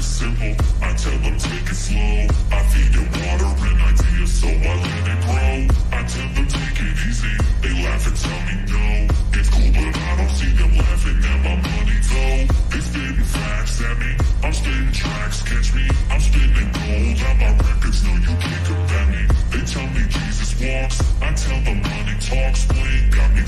is simple I tell them take it slow. I feed it water and ideas so I let it grow. I tell them take it easy. They laugh and tell me no. It's cool but I don't see them laughing at my money though. They spitting facts at me. I'm spitting tracks, catch me. I'm spinning gold. On my records, no you can't compare me. They tell me Jesus walks. I tell them money talks, but got me